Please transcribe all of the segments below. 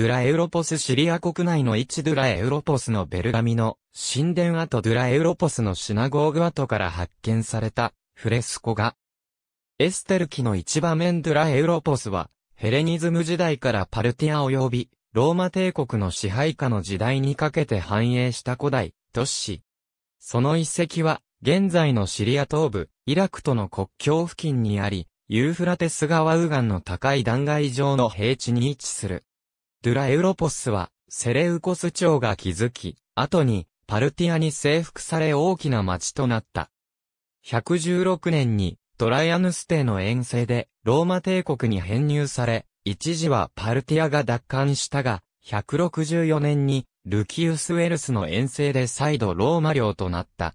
ドゥラエウロポスシリア国内の位置ドゥラエウロポスのベルガミの神殿跡ドゥラエウロポスのシナゴーグ跡から発見されたフレスコ画。エステル記の一場面ドゥラエウロポスは、ヘレニズム時代からパルティア及び、ローマ帝国の支配下の時代にかけて繁栄した古代都市。その遺跡は、現在のシリア東部、イラクとの国境付近にあり、ユーフラテス川右岸の高い断崖上の平地に位置する。ドゥラエウロポスは、セレウコス朝が築き、後に、パルティアに征服され大きな町となった。116年に、トライアヌス帝の遠征で、ローマ帝国に編入され、一時はパルティアが奪還したが、164年に、ルキウス・ウェルスの遠征で再度ローマ領となった。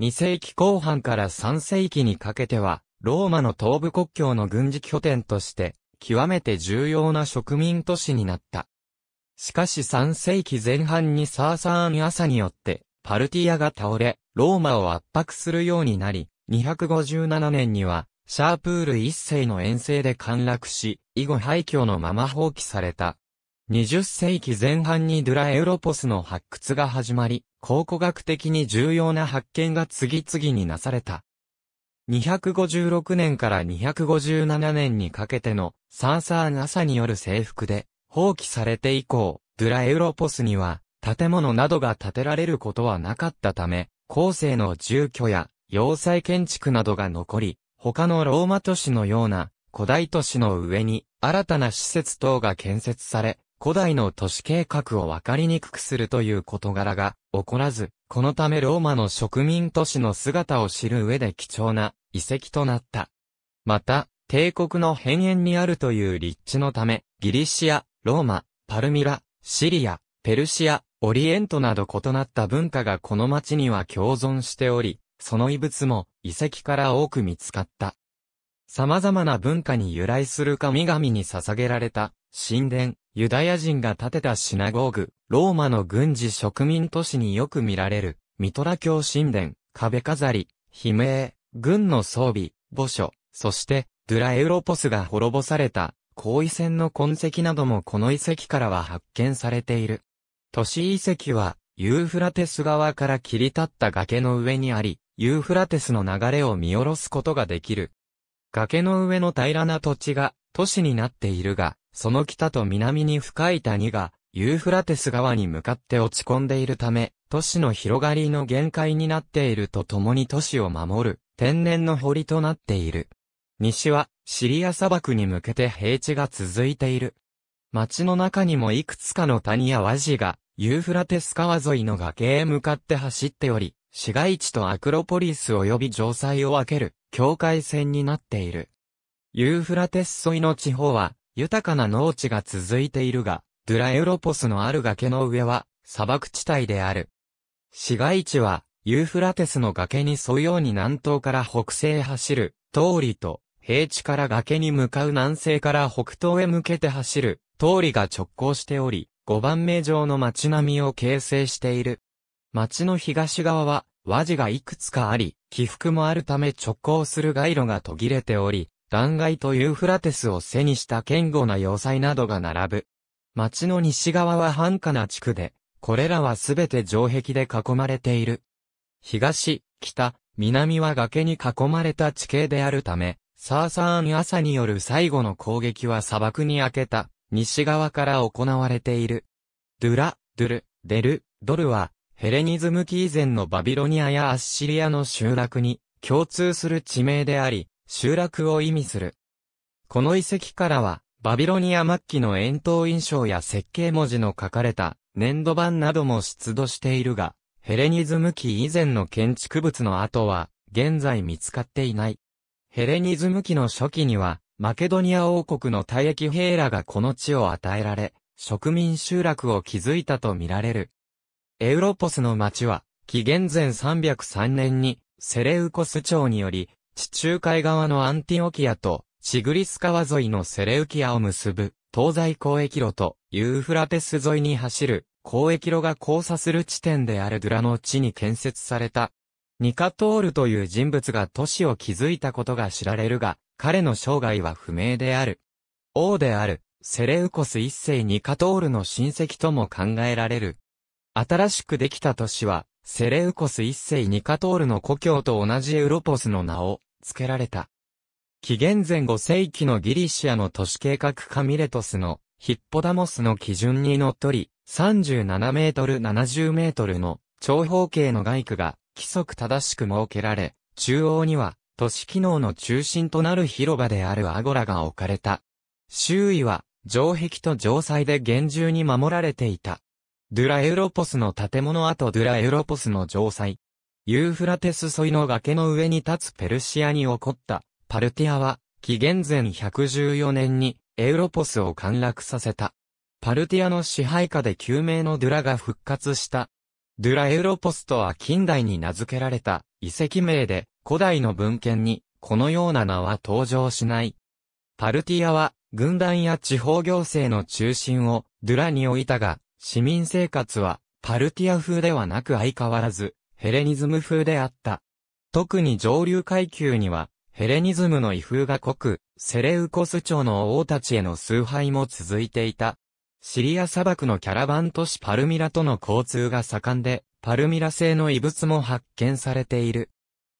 2世紀後半から3世紀にかけては、ローマの東部国境の軍事拠点として、極めて重要な植民都市になった。しかし3世紀前半にサーサーン朝によって、パルティアが倒れ、ローマを圧迫するようになり、257年には、シャープール一世の遠征で陥落し、以後廃墟のまま放棄された。20世紀前半にドゥラエウロポスの発掘が始まり、考古学的に重要な発見が次々になされた。256年から257年にかけてのサーサーン朝による征服で放棄されて以降、ドゥラエウロポスには建物などが建てられることはなかったため、後世の住居や要塞建築などが残り、他のローマ都市のような古代都市の上に新たな施設等が建設され、古代の都市計画を分かりにくくするという事柄が起こらず、このためローマの植民都市の姿を知る上で貴重な遺跡となった。また、帝国の変縁にあるという立地のため、ギリシア、ローマ、パルミラ、シリア、ペルシア、オリエントなど異なった文化がこの町には共存しており、その遺物も遺跡から多く見つかった。様々な文化に由来する神々に捧げられた神殿、ユダヤ人が建てたシナゴーグ、ローマの軍事植民都市によく見られる、ミトラ教神殿、壁飾り、悲鳴、軍の装備、墓所、そして、ドゥラエウロポスが滅ぼされた、後遺線の痕跡などもこの遺跡からは発見されている。都市遺跡は、ユーフラテス側から切り立った崖の上にあり、ユーフラテスの流れを見下ろすことができる。崖の上の平らな土地が都市になっているが、その北と南に深い谷がユーフラテス川に向かって落ち込んでいるため、都市の広がりの限界になっているとともに都市を守る天然の堀となっている。西はシリア砂漠に向けて平地が続いている。街の中にもいくつかの谷や和地がユーフラテス川沿いの崖へ向かって走っており、市街地とアクロポリス及び城塞を分ける境界線になっている。ユーフラテス沿いの地方は豊かな農地が続いているが、ドゥラエウロポスのある崖の上は砂漠地帯である。市街地はユーフラテスの崖に沿うように南東から北西へ走る通りと平地から崖に向かう南西から北東へ向けて走る通りが直行しており、5番目上の街並みを形成している。街の東側は和地がいくつかあり、起伏もあるため直行する街路が途切れており、断崖とユーフラテスを背にした堅固な要塞などが並ぶ。町の西側は繁華な地区で、これらはすべて城壁で囲まれている。東、北、南は崖に囲まれた地形であるため、サーサーン朝による最後の攻撃は砂漠に開けた、西側から行われている。ドゥラ、ドゥル、デル、ドルは、ヘレニズム期以前のバビロニアやアッシリアの集落に共通する地名であり、集落を意味する。この遺跡からは、バビロニア末期の円筒印象や設計文字の書かれた粘土板なども出土しているが、ヘレニズム期以前の建築物の跡は、現在見つかっていない。ヘレニズム期の初期には、マケドニア王国の退役兵らがこの地を与えられ、植民集落を築いたとみられる。エウロポスの町は、紀元前303年に、セレウコス朝により、地中海側のアンティオキアとチグリス川沿いのセレウキアを結ぶ東西交易路とユーフラテス沿いに走る交易路が交差する地点であるドゥラの地に建設された。ニカトールという人物が都市を築いたことが知られるが、彼の生涯は不明である。王であるセレウコス一世ニカトールの親戚とも考えられる。新しくできた都市は、セレウコス一世ニカトールの故郷と同じエウロポスの名を付けられた。紀元前5世紀のギリシアの都市計画カミレトスのヒッポダモスの基準にのっとり、37メートル70メートルの長方形の外区が規則正しく設けられ、中央には都市機能の中心となる広場であるアゴラが置かれた。周囲は城壁と城塞で厳重に守られていた。ドゥラエウロポスの建物跡ドゥラエウロポスの城塞。ユーフラテス沿いの崖の上に立つペルシアに起こったパルティアは紀元前114年にエウロポスを陥落させた。パルティアの支配下で救命のドゥラが復活した。ドゥラエウロポスとは近代に名付けられた遺跡名で古代の文献にこのような名は登場しない。パルティアは軍団や地方行政の中心をドゥラに置いたが、市民生活は、パルティア風ではなく相変わらず、ヘレニズム風であった。特に上流階級には、ヘレニズムの威風が濃く、セレウコス朝の王たちへの崇拝も続いていた。シリア砂漠のキャラバン都市パルミラとの交通が盛んで、パルミラ製の遺物も発見されている。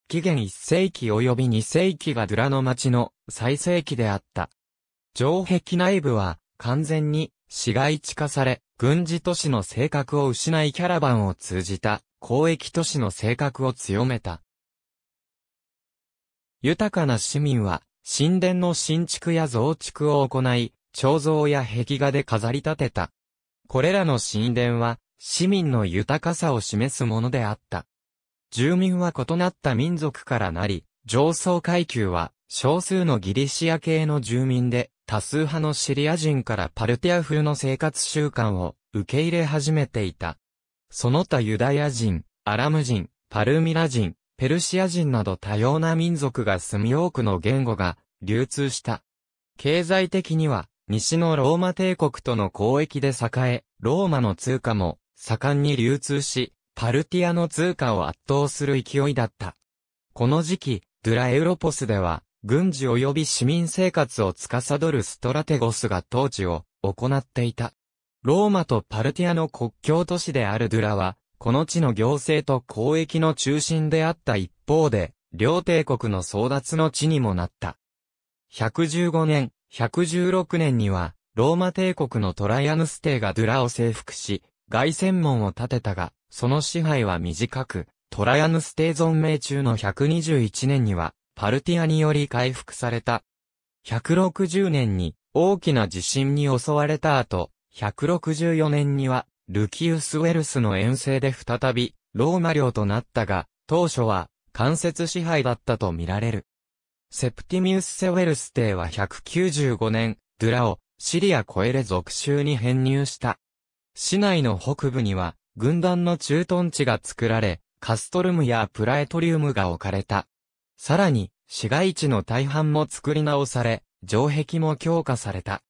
紀元1世紀及び2世紀がドゥラの町の最盛期であった。城壁内部は完全に市街地化され、軍事都市の性格を失いキャラバンを通じた交易都市の性格を強めた。豊かな市民は神殿の新築や増築を行い、彫像や壁画で飾り立てた。これらの神殿は市民の豊かさを示すものであった。住民は異なった民族からなり、上層階級は少数のギリシア系の住民で、多数派のシリア人からパルティア風の生活習慣を受け入れ始めていた。その他ユダヤ人、アラム人、パルミラ人、ペルシア人など多様な民族が住み多くの言語が流通した。経済的には西のローマ帝国との交易で栄え、ローマの通貨も盛んに流通し、パルティアの通貨を圧倒する勢いだった。この時期、ドゥラエウロポスでは、軍事及び市民生活を司るストラテゴスが統治を行っていた。ローマとパルティアの国境都市であるドゥラは、この地の行政と交易の中心であった一方で、両帝国の争奪の地にもなった。115年、116年には、ローマ帝国のトライアヌス帝がドゥラを征服し、凱旋門を建てたが、その支配は短く、トライアヌス帝存命中の121年には、パルティアにより回復された。160年に大きな地震に襲われた後、164年にはルキウス・ウェルスの遠征で再びローマ領となったが、当初は間接支配だったと見られる。セプティミウス・セウェルス帝は195年、ドゥラをシリア・コエレ属州に編入した。市内の北部には軍団の駐屯地が作られ、カストルムやプラエトリウムが置かれた。さらに、市街地の大半も作り直され、城壁も強化された。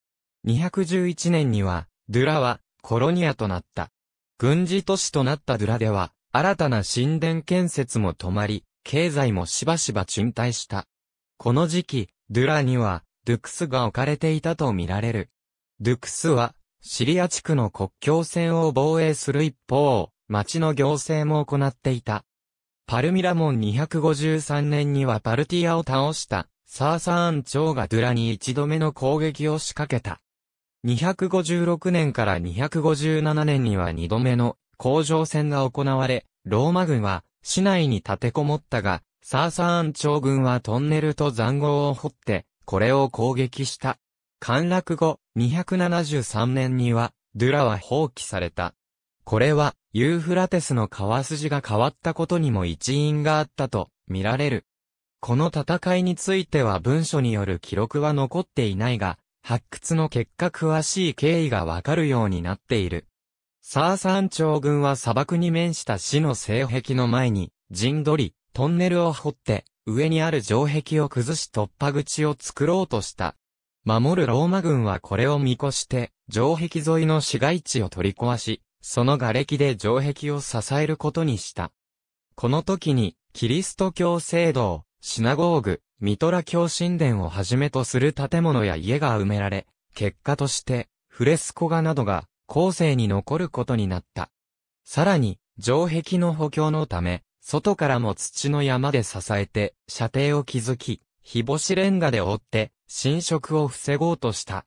211年には、ドゥラはコロニアとなった。軍事都市となったドゥラでは、新たな神殿建設も止まり、経済もしばしば沈滞した。この時期、ドゥラには、ドゥクスが置かれていたとみられる。ドゥクスは、シリア地区の国境線を防衛する一方、町の行政も行っていた。パルミラモン253年にはパルティアを倒したサーサーン朝がドゥラに一度目の攻撃を仕掛けた。256年から257年には二度目の工場戦が行われ、ローマ軍は市内に立てこもったが、サーサーン朝軍はトンネルと塹壕を掘って、これを攻撃した。陥落後、273年には、ドゥラは放棄された。これは、ユーフラテスの川筋が変わったことにも一因があったと見られる。この戦いについては文書による記録は残っていないが、発掘の結果詳しい経緯がわかるようになっている。サーサン朝軍は砂漠に面した市の西壁の前に、陣取り、トンネルを掘って、上にある城壁を崩し突破口を作ろうとした。守るローマ軍はこれを見越して、城壁沿いの市街地を取り壊し、その瓦礫で城壁を支えることにした。この時に、キリスト教聖堂、シナゴーグ、ミトラ教神殿をはじめとする建物や家が埋められ、結果として、フレスコ画などが後世に残ることになった。さらに、城壁の補強のため、外からも土の山で支えて、射程を築き、日干しレンガで覆って、侵食を防ごうとした。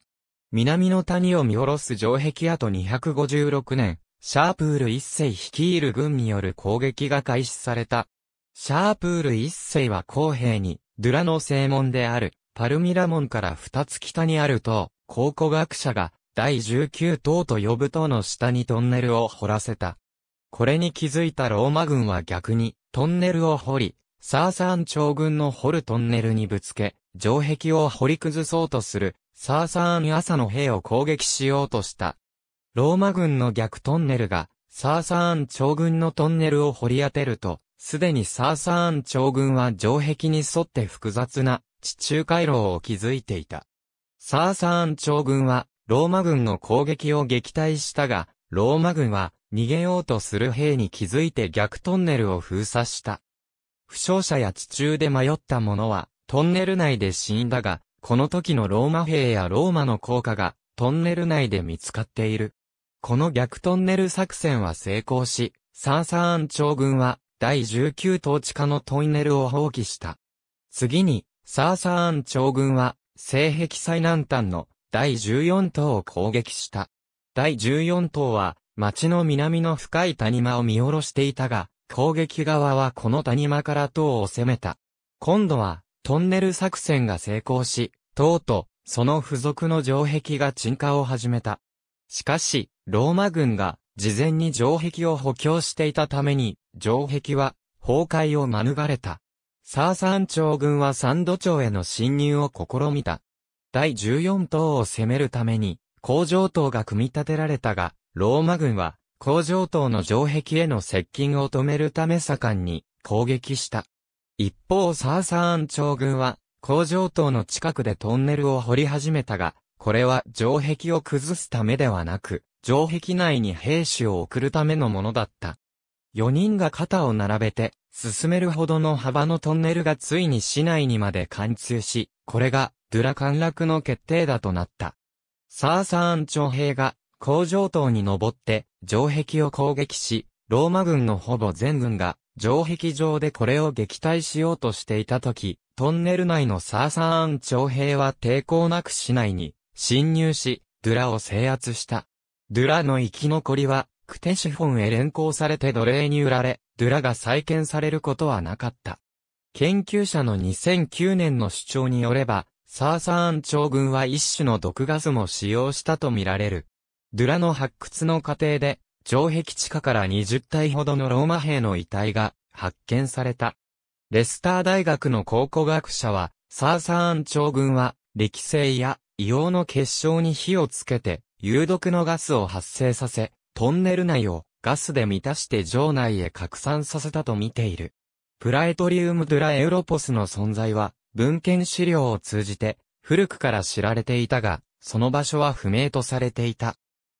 南の谷を見下ろす城壁跡256年、シャープール一世率いる軍による攻撃が開始された。シャープール一世は公平に、ドゥラの正門である、パルミラ門から二つ北にある塔、考古学者が、第19塔と呼ぶ塔の下にトンネルを掘らせた。これに気づいたローマ軍は逆に、トンネルを掘り、サーサーン長軍の掘るトンネルにぶつけ、城壁を掘り崩そうとする、サーサーン朝の兵を攻撃しようとした。ローマ軍の逆トンネルが、サーサーン長軍のトンネルを掘り当てると、すでにサーサーン長軍は城壁に沿って複雑な地中回廊を築いていた。サーサーン長軍は、ローマ軍の攻撃を撃退したが、ローマ軍は、逃げようとする兵に気づいて逆トンネルを封鎖した。負傷者や地中で迷った者は、トンネル内で死んだが、この時のローマ兵やローマの効果が、トンネル内で見つかっている。この逆トンネル作戦は成功し、サーサーン長軍は、第19統治下のトンネルを放棄した。次に、サーサーン長軍は、西壁最南端の第14島を攻撃した。第14島は、町の南の深い谷間を見下ろしていたが、攻撃側はこの谷間から塔を攻めた。今度は、トンネル作戦が成功し、塔と、その付属の城壁が沈下を始めた。しかし、ローマ軍が、事前に城壁を補強していたために、城壁は、崩壊を免れた。サーサーン朝軍はサンド町への侵入を試みた。第14島を攻めるために、工場島が組み立てられたが、ローマ軍は、工場島の城壁への接近を止めるため盛んに攻撃した。一方サーサーン朝軍は、工場島の近くでトンネルを掘り始めたが、これは城壁を崩すためではなく、城壁内に兵士を送るためのものだった。4人が肩を並べて、進めるほどの幅のトンネルがついに市内にまで貫通し、これが、ドゥラ陥落の決定だとなった。サーサーン長兵が工場塔に登って城壁を攻撃し、ローマ軍のほぼ全軍が城壁上でこれを撃退しようとしていた時、トンネル内のサーサーン長兵は抵抗なく市内に侵入し、ドゥラを制圧した。ドゥラの生き残りは、クテシフォンへ連行されて奴隷に売られ、ドゥラが再建されることはなかった。研究者の2009年の主張によれば、サーサーン長軍は一種の毒ガスも使用したとみられる。ドゥラの発掘の過程で、城壁地下から20体ほどのローマ兵の遺体が発見された。レスター大学の考古学者は、サーサーン長軍は、力性や硫黄の結晶に火をつけて、有毒のガスを発生させ、トンネル内をガスで満たして城内へ拡散させたと見ている。プラエトリウムドゥラエウロポスの存在は、文献資料を通じて、古くから知られていたが、その場所は不明とされていた。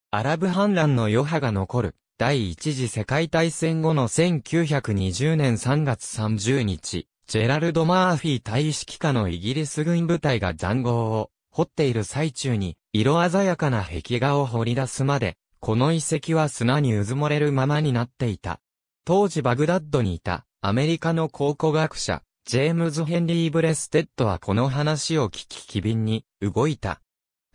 アラブ反乱の余波が残る、第一次世界大戦後の1920年3月30日、ジェラルド・マーフィー大指揮下のイギリス軍部隊が残壕を掘っている最中に、色鮮やかな壁画を掘り出すまで、この遺跡は砂にうずもれるままになっていた。当時バグダッドにいた、アメリカの考古学者、ジェームズ・ヘンリー・ブレステッドはこの話を聞き機敏に動いた。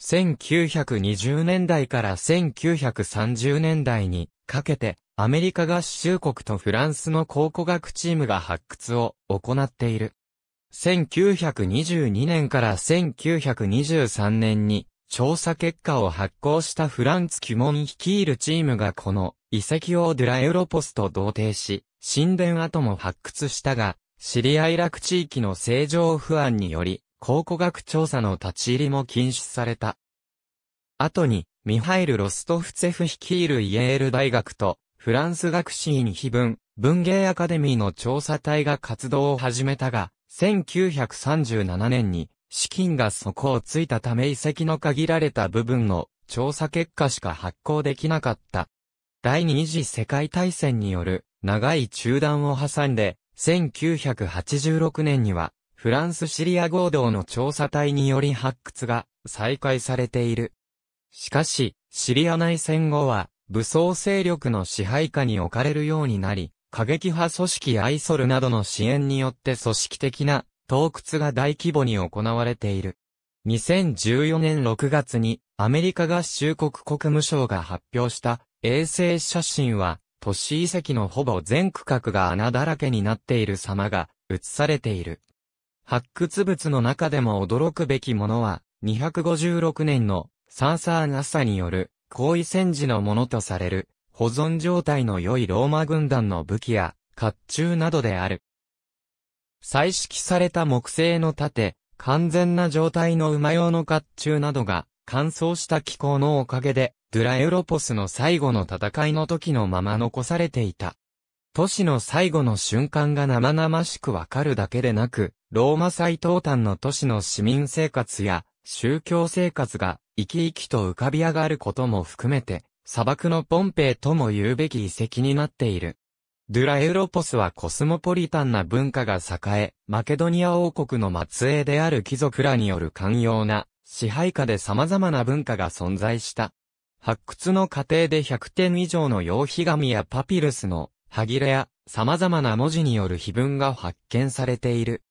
1920年代から1930年代にかけて、アメリカ合衆国とフランスの考古学チームが発掘を行っている。1922年から1923年に調査結果を発行したフランツ・キュモン率いるチームがこの遺跡をドゥラエウロポスと同定し、神殿跡も発掘したが、シリア・イラク地域の政情不安により、考古学調査の立ち入りも禁止された。後に、ミハイル・ロストフツェフ率いるイエール大学と、フランス学士院非文、文芸アカデミーの調査隊が活動を始めたが、1937年に資金が底をついたため遺跡の限られた部分の調査結果しか発行できなかった。第二次世界大戦による長い中断を挟んで、1986年にはフランスシリア合同の調査隊により発掘が再開されている。しかし、シリア内戦後は、武装勢力の支配下に置かれるようになり、過激派組織アイソルなどの支援によって組織的な洞窟が大規模に行われている。2014年6月にアメリカ合衆国国務省が発表した衛星写真は都市遺跡のほぼ全区画が穴だらけになっている様が写されている。発掘物の中でも驚くべきものは256年のサーサーナサによる後位戦時のものとされる保存状態の良いローマ軍団の武器や甲冑などである。彩色された木製の盾、完全な状態の馬用の甲冑などが乾燥した気候のおかげで、ドゥラエロポスの最後の戦いの時のまま残されていた。都市の最後の瞬間が生々しくわかるだけでなく、ローマ最東端の都市の市民生活や宗教生活が生き生きと浮かび上がることも含めて、砂漠のポンペイとも言うべき遺跡になっている。ドゥラエウロポスはコスモポリタンな文化が栄え、マケドニア王国の末裔である貴族らによる寛容な支配下で様々な文化が存在した。発掘の過程で100点以上の羊皮紙やパピルスの端切れや様々な文字による碑文が発見されている。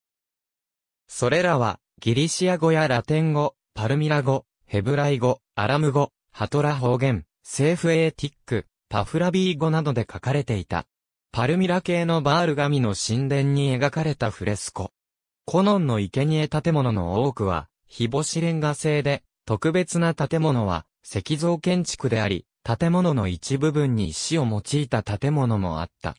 それらはギリシア語やラテン語、パルミラ語、ヘブライ語、アラム語、ハトラ方言、サファイティック、パフラビー語などで書かれていた。パルミラ系のバール紙の神殿に描かれたフレスコ。コノンの生贄建物の多くは、非母子レンガ製で、特別な建物は、石造建築であり、建物の一部分に石を用いた建物もあった。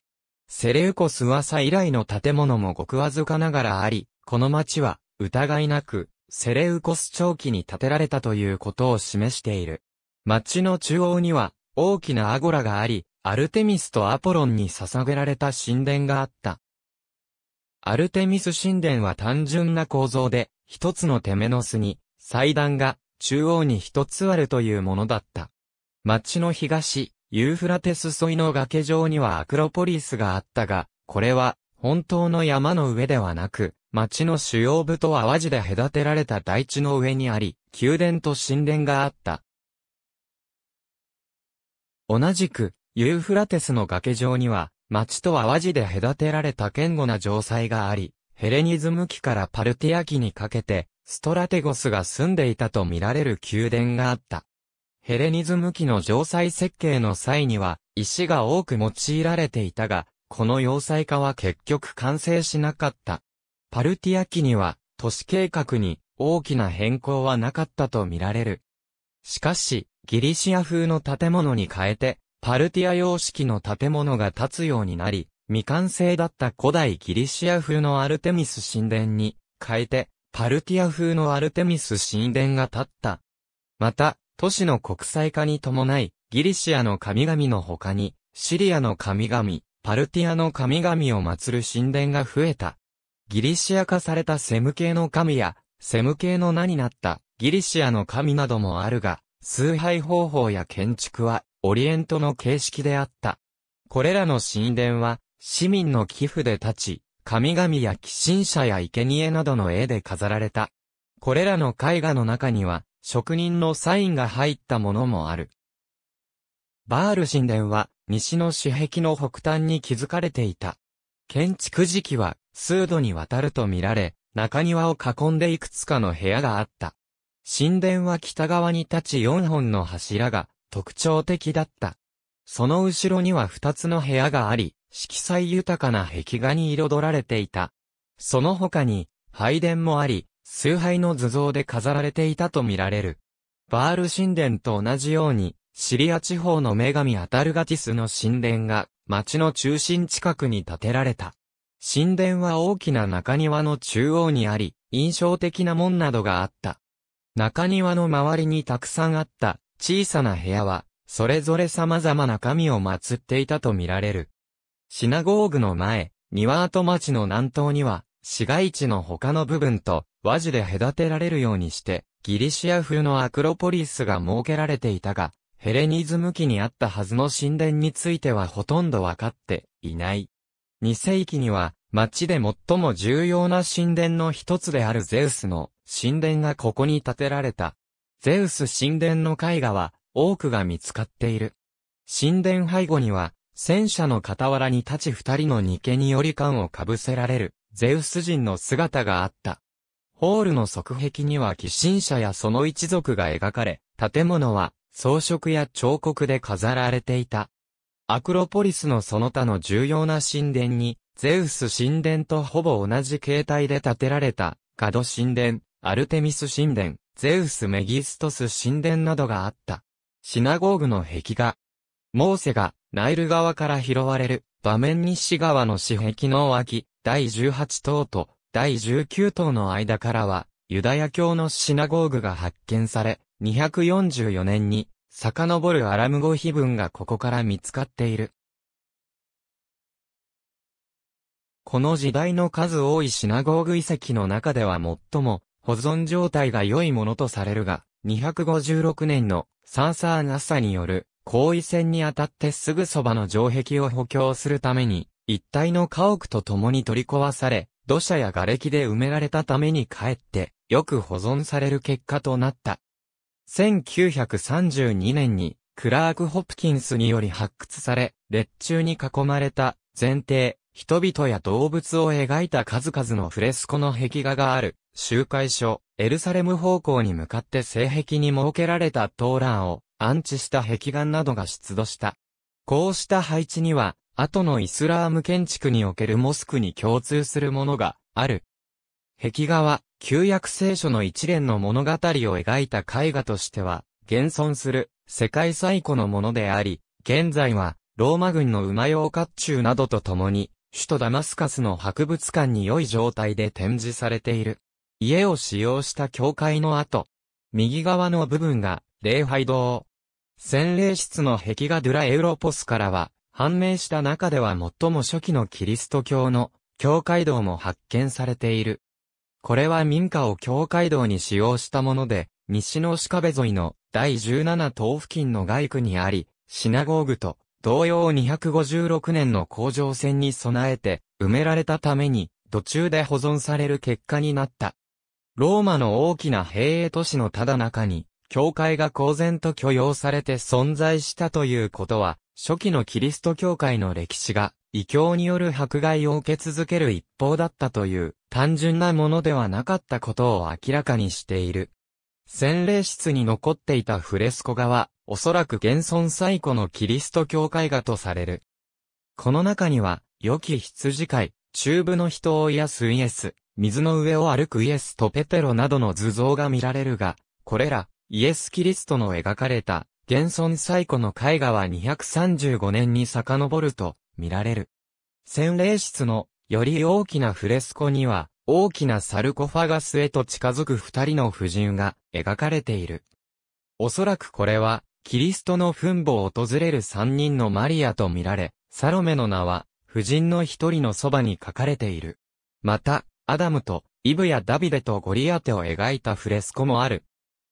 セレウコス噂以来の建物もごくわずかながらあり、この町は、疑いなく、セレウコス長期に建てられたということを示している。町の中央には、大きなアゴラがあり、アルテミスとアポロンに捧げられた神殿があった。アルテミス神殿は単純な構造で、一つのテメノスに、祭壇が中央に一つあるというものだった。町の東、ユーフラテス沿いの崖上にはアクロポリスがあったが、これは本当の山の上ではなく、町の主要部と淡路で隔てられた台地の上にあり、宮殿と神殿があった。同じく、ユーフラテスの崖上には、町と淡路で隔てられた堅固な城塞があり、ヘレニズム期からパルティア期にかけて、ストラテゴスが住んでいたと見られる宮殿があった。ヘレニズム期の城塞設計の際には、石が多く用いられていたが、この要塞化は結局完成しなかった。パルティア期には、都市計画に大きな変更はなかったと見られる。しかし、ギリシア風の建物に変えて、パルティア様式の建物が建つようになり、未完成だった古代ギリシア風のアルテミス神殿に変えて、パルティア風のアルテミス神殿が建った。また、都市の国際化に伴い、ギリシアの神々の他に、シリアの神々、パルティアの神々を祀る神殿が増えた。ギリシア化されたセム系の神や、セム系の名になったギリシアの神などもあるが、崇拝方法や建築はオリエントの形式であった。これらの神殿は、市民の寄付で立ち、神々や寄進者や生贄などの絵で飾られた。これらの絵画の中には、職人のサインが入ったものもある。バール神殿は、西の市壁の北端に築かれていた。建築時期は、数度にわたると見られ、中庭を囲んでいくつかの部屋があった。神殿は北側に立ち4本の柱が、特徴的だった。その後ろには二つの部屋があり、色彩豊かな壁画に彩られていた。その他に、拝殿もあり、崇拝の図像で飾られていたとみられる。バール神殿と同じように、シリア地方の女神アタルガティスの神殿が、町の中心近くに建てられた。神殿は大きな中庭の中央にあり、印象的な門などがあった。中庭の周りにたくさんあった小さな部屋は、それぞれ様々な神を祀っていたとみられる。シナゴーグの前、庭跡町の南東には、市街地の他の部分と和地で隔てられるようにして、ギリシア風のアクロポリスが設けられていたが、ヘレニズム期にあったはずの神殿についてはほとんどわかっていない。2世紀には、町で最も重要な神殿の一つであるゼウスの神殿がここに建てられた。ゼウス神殿の絵画は多くが見つかっている。神殿背後には、戦車の傍らに立ち二人のニケにより冠をかぶせられる、ゼウス人の姿があった。ホールの側壁には寄進者やその一族が描かれ、建物は装飾や彫刻で飾られていた。アクロポリスのその他の重要な神殿に、ゼウス神殿とほぼ同じ形態で建てられた、カド神殿、アルテミス神殿、ゼウスメギストス神殿などがあった。シナゴーグの壁画。モーセがナイル川から拾われる場面西側の四壁の脇、第18棟と第19棟の間からは、ユダヤ教のシナゴーグが発見され、244年に、遡るアラム語碑文がここから見つかっている。この時代の数多いシナゴーグ遺跡の中では最も保存状態が良いものとされるが、256年のサーサーナサによる後位戦にあたってすぐそばの城壁を補強するために、一体の家屋と共に取り壊され、土砂や瓦礫で埋められたためにかえって、よく保存される結果となった。1932年に、クラーク・ホプキンスにより発掘され、列中に囲まれた、前提、人々や動物を描いた数々のフレスコの壁画がある、集会所、エルサレム方向に向かって西壁に設けられたトーラーを安置した壁画などが出土した。こうした配置には、後のイスラーム建築におけるモスクに共通するものがある。壁画は、旧約聖書の一連の物語を描いた絵画としては、現存する世界最古のものであり、現在は、ローマ軍の馬用甲冑などと共に、首都ダマスカスの博物館に良い状態で展示されている。家を使用した教会の後、右側の部分が礼拝堂。洗礼室の壁画ドゥラエウロポスからは、判明した中では最も初期のキリスト教の教会堂も発見されている。これは民家を教会堂に使用したもので、西の鹿部沿いの第17島付近の外区にあり、シナゴーグと同様256年の工場船に備えて埋められたために途中で保存される結果になった。ローマの大きな兵営都市のただ中に、教会が公然と許容されて存在したということは、初期のキリスト教会の歴史が、異教による迫害を受け続ける一方だったという、単純なものではなかったことを明らかにしている。洗礼室に残っていたフレスコ画は、おそらく現存最古のキリスト教会画とされる。この中には、良き羊飼い、中部の人を癒すイエス、水の上を歩くイエスとペテロなどの図像が見られるが、これら、イエス・キリストの描かれた現存最古の絵画は235年に遡ると見られる。洗礼室のより大きなフレスコには大きなサルコファガスへと近づく二人の婦人が描かれている。おそらくこれはキリストの墳墓を訪れる三人のマリアと見られ、サロメの名は婦人の一人のそばに書かれている。また、アダムとイブやダビデとゴリアテを描いたフレスコもある。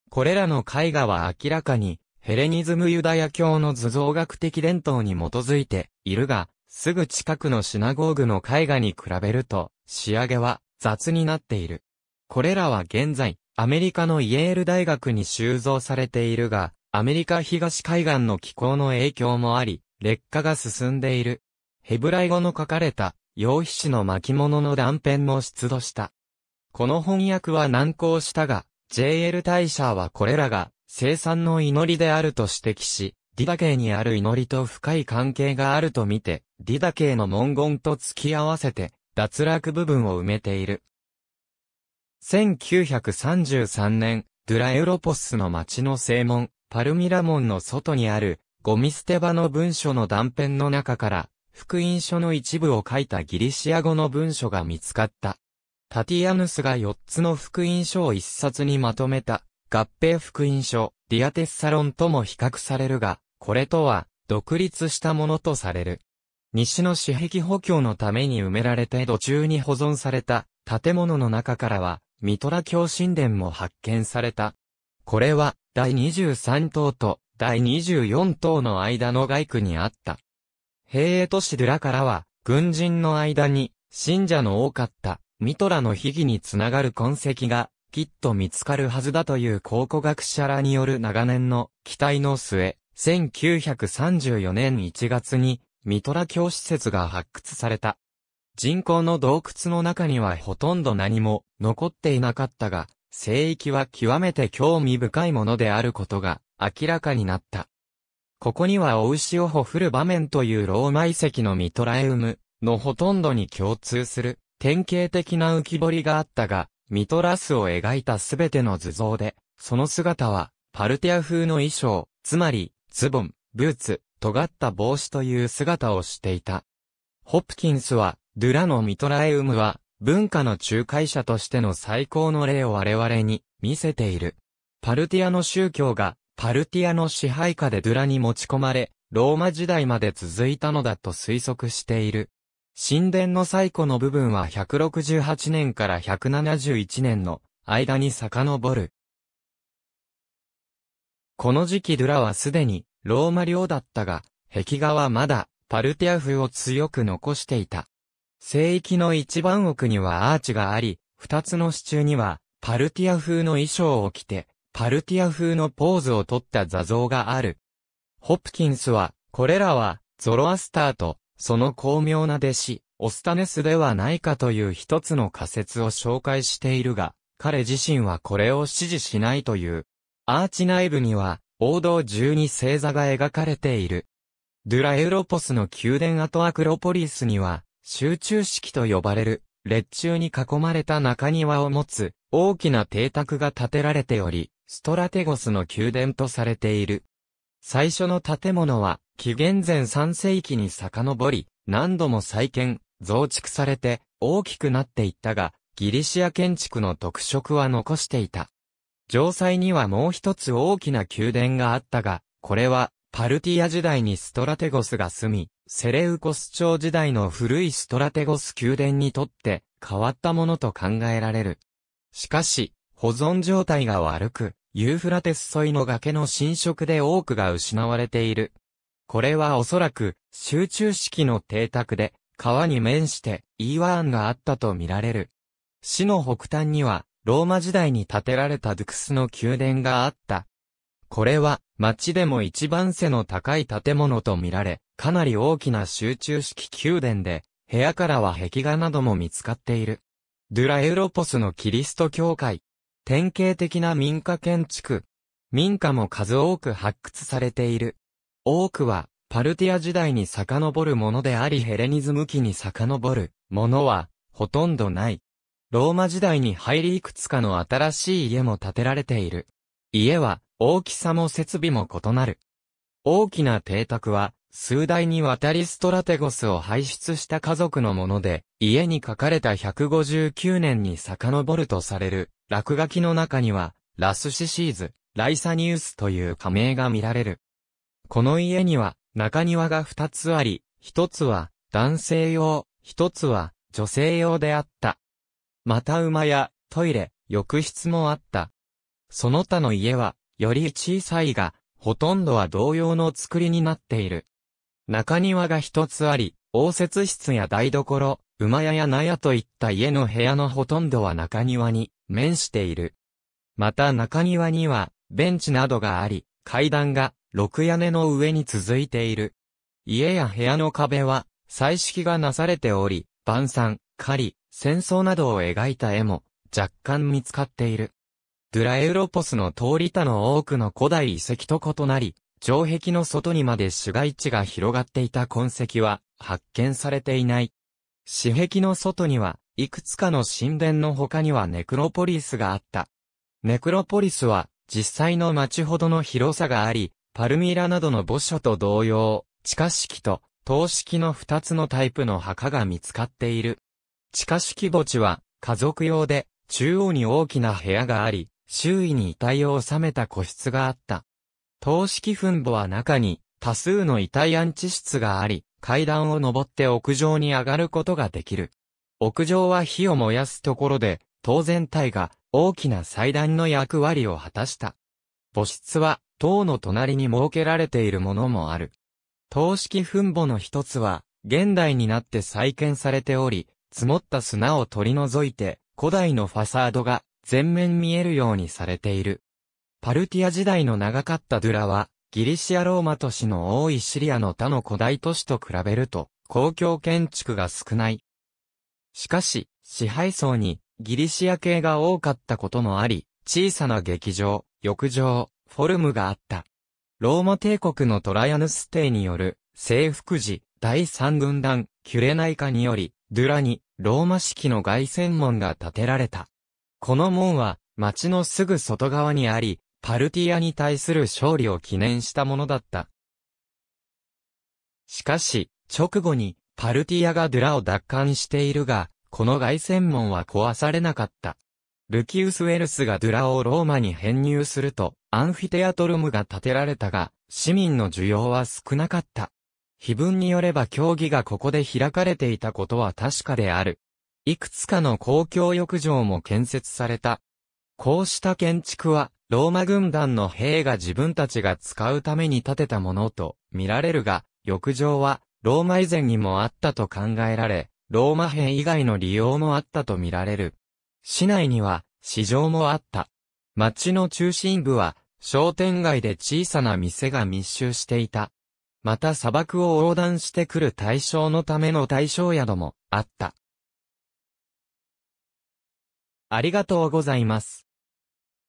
これらの絵画は明らかにヘレニズムユダヤ教の図像学的伝統に基づいているが、すぐ近くのシナゴーグの絵画に比べると、仕上げは雑になっている。これらは現在、アメリカのイェール大学に収蔵されているが、アメリカ東海岸の気候の影響もあり、劣化が進んでいる。ヘブライ語の書かれた、羊皮紙の巻物の断片も出土した。この翻訳は難航したが、JL 大社はこれらが生産の祈りであると指摘し、ディダ系にある祈りと深い関係があるとみて、ディダ系の文言と付き合わせて、脱落部分を埋めている。1933年、ドゥラエロポスの町の正門、パルミラ門の外にある、ゴミ捨て場の文書の断片の中から、福音書の一部を書いたギリシア語の文書が見つかった。タティアヌスが4つの福音書を一冊にまとめた合併福音書、ディアテッサロンとも比較されるが、これとは、独立したものとされる。西の私壁補強のために埋められて土中に保存された建物の中からは、ミトラ教神殿も発見された。これは、第23棟と第24棟の間の外区にあった。平営都市ドゥラからは、軍人の間に、信者の多かった、ミトラの秘儀につながる痕跡が、きっと見つかるはずだという考古学者らによる長年の期待の末、1934年1月に、ミトラ教施設が発掘された。人工の洞窟の中にはほとんど何も残っていなかったが、聖域は極めて興味深いものであることが明らかになった。ここにはお牛をほふる場面というローマ遺跡のミトラエウムのほとんどに共通する典型的な浮き彫りがあったが、ミトラスを描いたすべての図像で、その姿はパルティア風の衣装、つまりズボン、ブーツ、尖った帽子という姿をしていた。ホプキンスは、ドゥラのミトラエウムは、文化の仲介者としての最高の例を我々に見せている。パルティアの宗教が、パルティアの支配下でドゥラに持ち込まれ、ローマ時代まで続いたのだと推測している。神殿の最古の部分は168年から171年の間に遡る。この時期ドゥラはすでにローマ領だったが、壁画はまだパルティア風を強く残していた。聖域の一番奥にはアーチがあり、二つの支柱にはパルティア風の衣装を着て、パルティア風のポーズをとった座像がある。ホプキンスは、これらはゾロアスターとその巧妙な弟子、オスタネスではないかという一つの仮説を紹介しているが、彼自身はこれを支持しないという。アーチ内部には、王道12星座が描かれている。ドゥラエウロポスの宮殿跡アクロポリスには、集中式と呼ばれる、列中に囲まれた中庭を持つ、大きな邸宅が建てられており、ストラテゴスの宮殿とされている。最初の建物は、紀元前3世紀に遡り、何度も再建、増築されて、大きくなっていったが、ギリシア建築の特色は残していた。城塞にはもう一つ大きな宮殿があったが、これは、パルティア時代にストラテゴスが住み、セレウコス朝時代の古いストラテゴス宮殿にとって変わったものと考えられる。しかし、保存状態が悪く、ユーフラテス沿いの崖の侵食で多くが失われている。これはおそらく、集中式の邸宅で、川に面して、イーワーンがあったとみられる。市の北端には、ローマ時代に建てられたドゥクスの宮殿があった。これは、町でも一番背の高い建物とみられ、かなり大きな集中式宮殿で、部屋からは壁画なども見つかっている。ドゥラエウロポスのキリスト教会。典型的な民家建築。民家も数多く発掘されている。多くは、パルティア時代に遡るものでありヘレニズム期に遡るものは、ほとんどない。ローマ時代に入りいくつかの新しい家も建てられている。家は大きさも設備も異なる。大きな邸宅は数代にわたりストラテゴスを輩出した家族のもので、家に書かれた159年に遡るとされる落書きの中には、ラスシシーズ、ライサニウスという仮名が見られる。この家には中庭が2つあり、1つは男性用、1つは女性用であった。また馬やトイレ、浴室もあった。その他の家は、より小さいが、ほとんどは同様の作りになっている。中庭が一つあり、応接室や台所、馬屋や納屋といった家の部屋のほとんどは中庭に面している。また中庭にはベンチなどがあり、階段が六屋根の上に続いている。家や部屋の壁は彩色がなされており、晩餐、狩り、戦争などを描いた絵も若干見つかっている。ドゥラエウロポスの通り他の多くの古代遺跡と異なり、城壁の外にまで市街地が広がっていた痕跡は発見されていない。市壁の外には、いくつかの神殿の他にはネクロポリスがあった。ネクロポリスは、実際の町ほどの広さがあり、パルミラなどの墓所と同様、地下式と塔式の二つのタイプの墓が見つかっている。地下式墓地は家族用で中央に大きな部屋があり、周囲に遺体を収めた個室があった。塔式墳墓は中に多数の遺体安置室があり、階段を登って屋上に上がることができる。屋上は火を燃やすところで、塔全体が大きな祭壇の役割を果たした。墓室は塔の隣に設けられているものもある。塔式墳墓の一つは、現代になって再建されており、積もった砂を取り除いて、古代のファサードが全面見えるようにされている。パルティア時代の長かったドゥラは、ギリシアローマ都市の多いシリアの他の古代都市と比べると、公共建築が少ない。しかし、支配層にギリシア系が多かったこともあり、小さな劇場、浴場、フォルムがあった。ローマ帝国のトラヤヌス帝による征服時第三軍団キュレナイカにより、ドゥラにローマ式の外線門が建てられた。この門は町のすぐ外側にあり、パルティアに対する勝利を記念したものだった。しかし、直後にパルティアがドゥラを奪還しているが、この外線門は壊されなかった。ルキウス・ウェルスがドゥラをローマに編入すると、アンフィテアトルムが建てられたが、市民の需要は少なかった。碑文によれば競技がここで開かれていたことは確かである。いくつかの公共浴場も建設された。こうした建築は、ローマ軍団の兵が自分たちが使うために建てたものと見られるが、浴場は、ローマ以前にもあったと考えられ、ローマ兵以外の利用もあったと見られる。市内には市場もあった。町の中心部は商店街で小さな店が密集していた。また砂漠を横断してくる対象のための対象宿もあった。ありがとうございます。